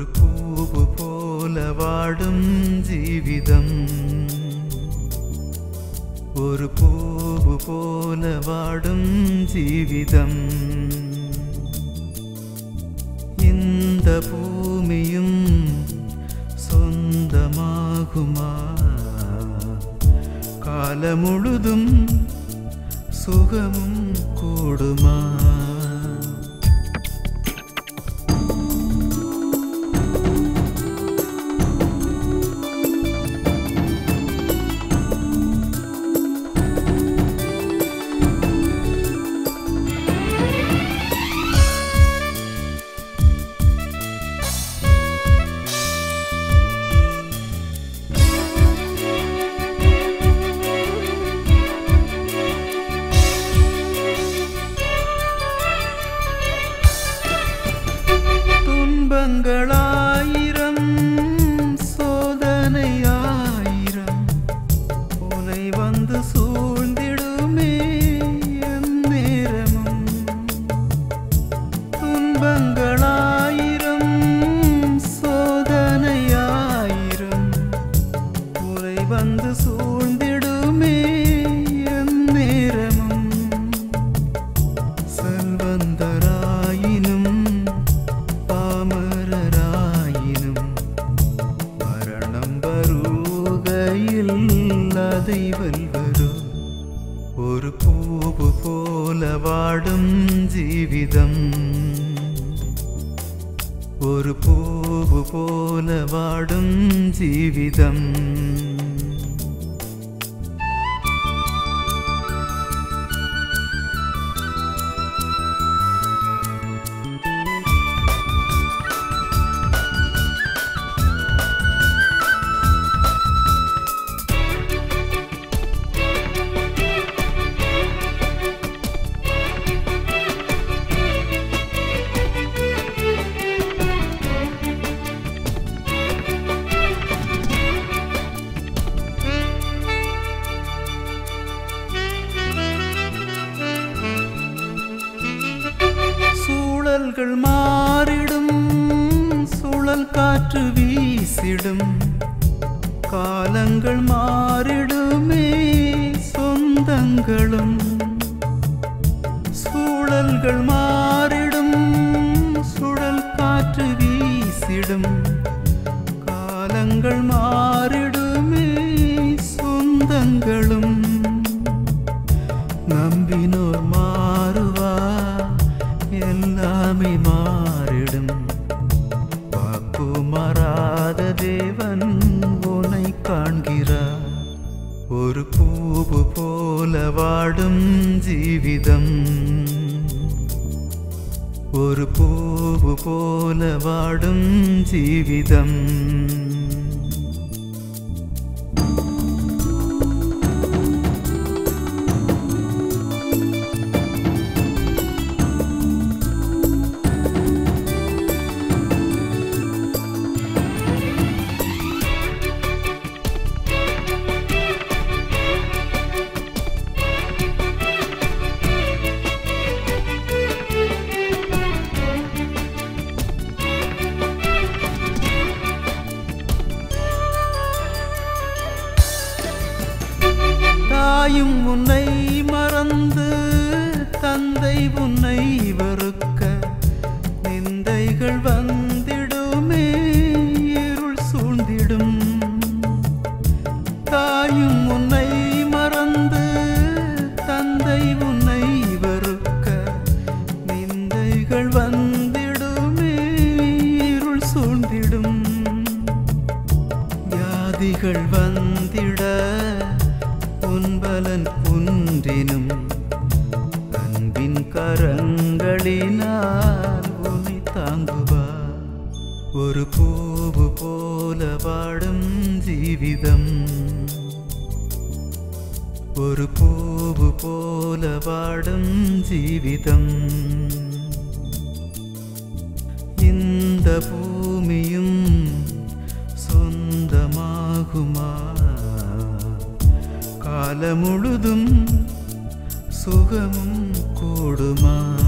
ஒரு பூவு போல வாடும் ஜீவிதம். ஒரு பூவு போல வாடும் ஜீவிதம். இந்த பூமியும் சொந்தமாகுமா? காலம் முழுதும் சுகமும் கூடுமா? ஒரு பூவு போல வாடும் ஜீவிதம். ஒரு பூவு போல வாடும் ஜீவிதம். சுழல்கள் மாறிடும் சுழல் காற்று வீசிடும். காலங்கள் மாறிடுமே சொந்தங்களும். சூழல்கள் மாறிடும் சுழல் காற்று வீசிடும். காலங்கள் மாறிடுமே சொந்தங்களும். நம்பினோர் மாறுவா எல்லாமே மாறிடும். வாக்கு மாறாத தேவன் உனை காண்கிறார். ஒரு பூவு போல வாடும் ஜீவிதம். ஒரு பூவு போல வாடும் ஜீவிதம். தாயும் உன்னை மறந்து தந்தை உன்னை வெறுக்க நிந்தைகள் வந்திடுமே இருள் சூழ்ந்திடும். வியாதிகள் வந்திட உன்பலன் குன்றினும் அன்பின் கரங்களினால் ஒரு பூவு போல வாடும் ஜீவிதம். ஒரு பூவு போல வாடும் ஜீவிதம். இந்த பூமியும் சொந்தமாகுமா? காலமுழுதும் சுகமும் கூடுமா?